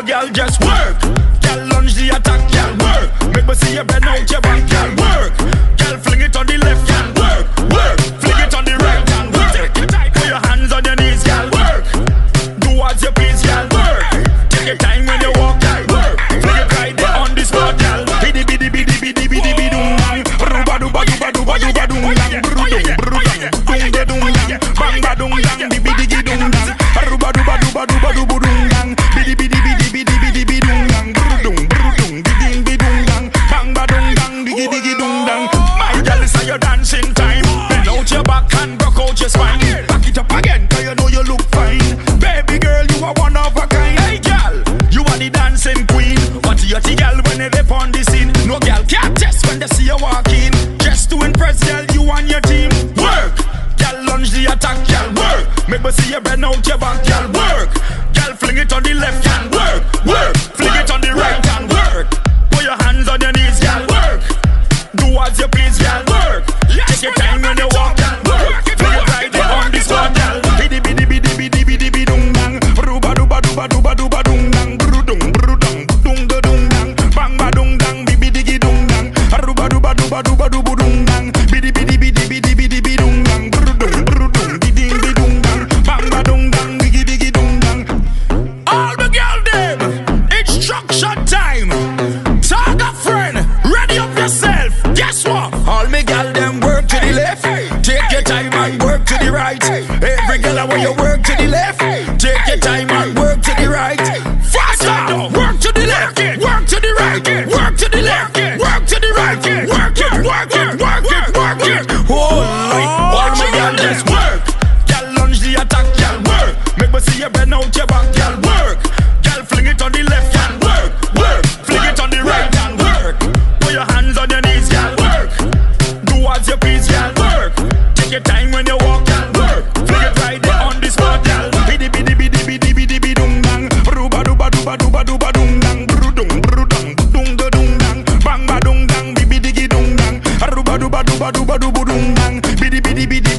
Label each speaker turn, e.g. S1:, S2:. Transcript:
S1: my girl just work. Girl lunge the attack, girl work. Make me see you bend out your back, girl work. Girl fling it on the left, girl work, work. Fling it on the right, girl work. Put your hands on your knees, girl work. Do as you please, girl work. Take your time when you walk, girl work. Fling it right there on the spot, girl. Biddy biddy biddy biddy biddy biddy dum. Ruba duba duba duba duba dum dang. Time. Bend out your back and broke out your spine. Back it up again, 'cause you know you look fine. Baby girl, you are one of a kind. Hey girl, you are the dancing queen. What you the girl when they on the scene? No girl can't test when they see you walk in. Just to impress, girl, you and your team. Work, girl, lunge the attack, girl, work. Make me see you bend out your back, girl, work. Girl, fling it on the left, girl, dung dang. All girl instruction time. Talk a friend, ready up yourself. Guess what? All me girl them work to the left. Take your time and work to the right. Every girl I want you work to the left. Take your time and work to the right. work it, work it, work it. Whole night, all my girl just work. Girl lunge the attack, girl work. Make me see you bend out your back, girl work. Girl fling it on the left, girl work, work. Fling it on the right, girl work. Put your hands on your knees, girl work. Do as you please, girl work. Take your time. badu badu budum bang, bidi bidi bidi.